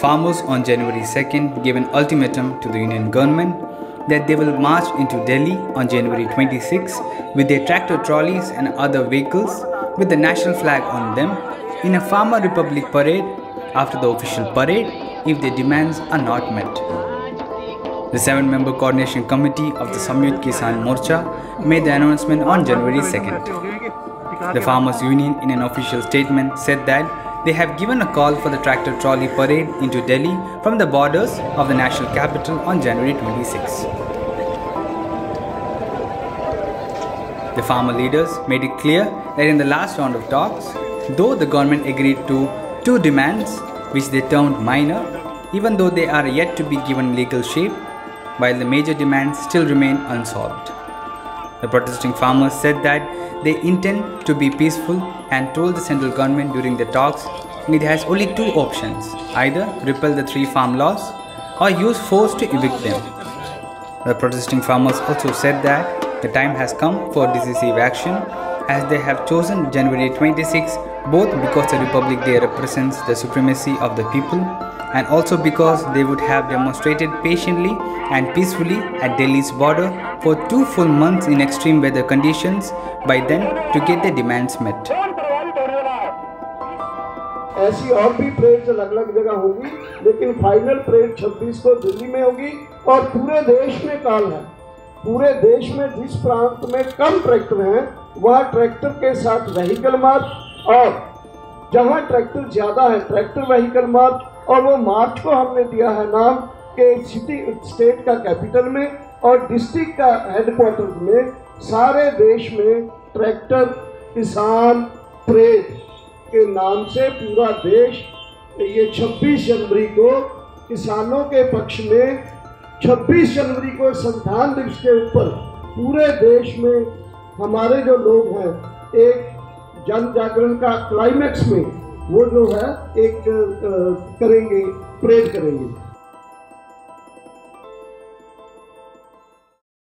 Farmers on January 2nd gave an ultimatum to the Union government that they will march into Delhi on January 26 with their tractor trolleys and other vehicles with the national flag on them in a Farmer Republic parade after the official parade if their demands are not met. The seven member coordination committee of the Samyukt Kisan Morcha made the announcement on January 2nd. The Farmers Union, in an official statement, said that they have given a call for the tractor trolley parade into Delhi from the borders of the national capital on January 26. The farmer leaders made it clear that in the last round of talks, though the government agreed to two demands, which they termed minor, even though they are yet to be given legal shape, while the major demands still remain unsolved. The protesting farmers said that they intend to be peaceful and told the central government during the talks it has only two options either repeal the three farm laws or use force to evict them. The protesting farmers also said that the time has come for decisive action as they have chosen January 26 both because the Republic Day represents the supremacy of the people and also because they would have demonstrated patiently and peacefully at Delhi's border for two full months in extreme weather conditions by then to get their demands met. ऐसी और भी parade अलग अलग जगह होगी लेकिन final parade 26 को दिल्ली में होगी और पूरे देश में काल है पूरे देश में जिस प्रांत में कम ट्रैक्टर हैं वहाँ ट्रैक्टर के साथ व्हीकल मार्च और जहाँ ट्रैक्टर ज़्यादा है, ट्रैक्टर व्हीकल मार्च, और वो मार्च को हमने दिया है नाम के सिटी स्टेट का कैपिटल में और डिस्ट्रिक्ट का हेडक्वार्टर में, सारे देश में ट्रैक्टर किसान परेड के नाम से पूरा देश ये 26 जनवरी को किसानों के पक्ष में 26 जनवरी को संविधान दिवस के ऊपर पूरे देश में हमारे जो लोग हैं, एक जन जागरण का क्लाइमैक्स में वो जो है एक करेंगे परेड करेंगे।